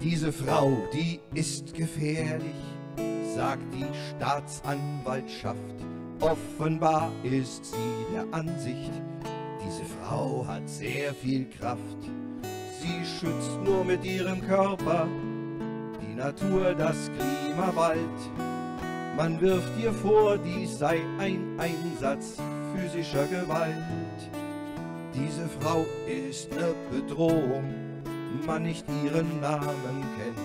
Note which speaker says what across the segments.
Speaker 1: Diese Frau, die ist gefährlich, sagt die Staatsanwaltschaft. Offenbar ist sie der Ansicht, diese Frau hat sehr viel Kraft. Sie schützt nur mit ihrem Körper die Natur, das Klimawald. Man wirft ihr vor, dies sei ein Einsatz physischer Gewalt. Diese Frau ist ne Bedrohung, man nicht ihren Namen kennt.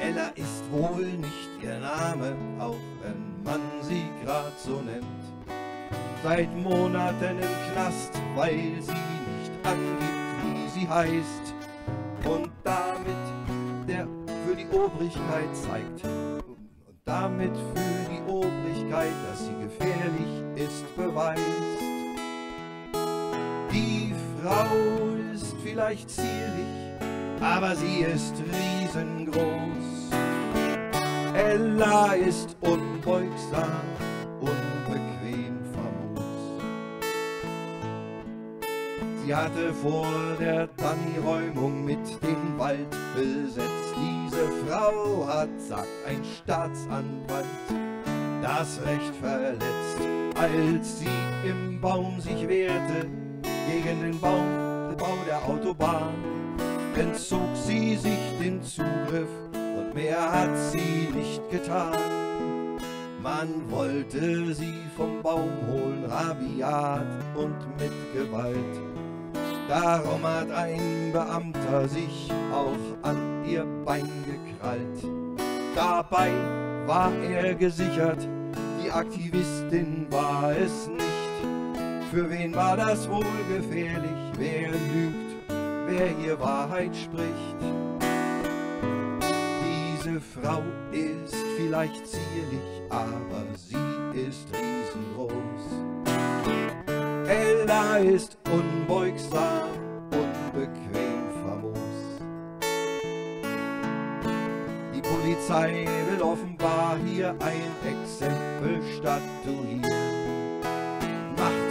Speaker 1: Ella ist wohl nicht ihr Name, auch wenn man sie grad so nennt. Seit Monaten im Knast, weil sie nicht angibt, wie sie heißt. Und damit der für die Obrigkeit zeigt. Und damit für die Obrigkeit, dass sie gefährlich ist, beweist. Die Frau ist vielleicht zierlich, aber sie ist riesengroß. Ella ist unbeugsam, unbequem Sie hatte vor der Tanni-Räumung mit dem Wald besetzt. Diese Frau hat, sagt ein Staatsanwalt, das Recht verletzt, als sie im Baum sich wehrte gegen den Baum, den Bau der Autobahn, entzog sie sich den Zugriff und mehr hat sie nicht getan. Man wollte sie vom Baum holen, rabiat und mit Gewalt. Darum hat ein Beamter sich auch an ihr Bein gekrallt. Dabei war er gesichert, die Aktivistin war es nicht. Für wen war das wohl gefährlich? Wer lügt, wer hier Wahrheit spricht? Diese Frau ist vielleicht zierlich, aber sie ist riesengroß. Ella ist unbeugsam, unbequem famos. Die Polizei will offenbar hier ein Exempel statuieren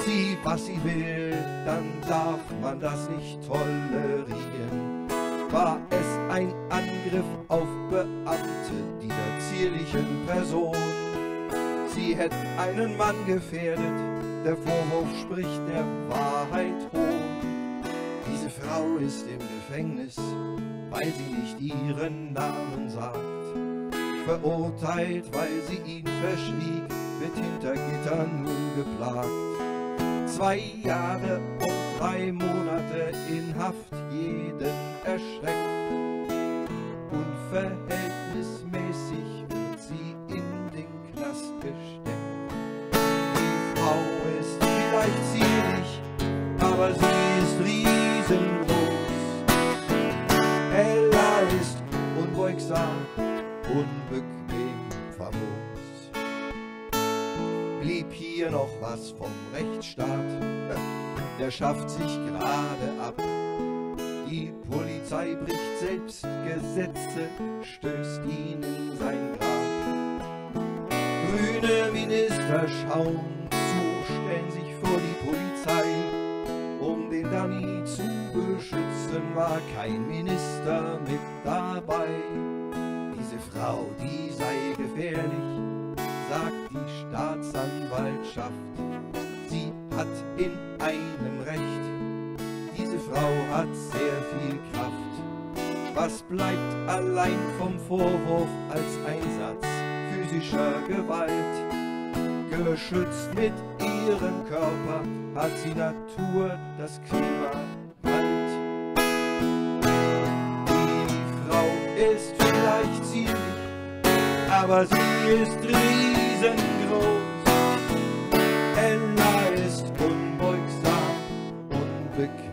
Speaker 1: sie, was sie will, dann darf man das nicht tolerieren. War es ein Angriff auf Beamte dieser zierlichen Person? Sie hätte einen Mann gefährdet, der Vorwurf spricht der Wahrheit hoch. Diese Frau ist im Gefängnis, weil sie nicht ihren Namen sagt. Verurteilt, weil sie ihn verschwieg, wird hinter Gittern nun geplagt zwei Jahre und drei Monate in Haft jeden erschreckt. Unbequem, famos blieb hier noch was vom Rechtsstaat. Der schafft sich gerade ab. Die Polizei bricht selbst Gesetze, stößt ihn in sein Grab. Grüne Minister schauen zu, stellen sich vor die Polizei. Um den Danny zu beschützen, war kein Minister mit dabei. Diese Frau, die sei gefährlich, sagt die Staatsanwaltschaft. Sie hat in einem Recht, diese Frau hat sehr viel Kraft. Was bleibt allein vom Vorwurf als Einsatz physischer Gewalt? Geschützt mit ihrem Körper hat sie Natur das Klima gleich ziemlich, aber sie ist riesengroß. Ella ist unbeugsam, unbequem.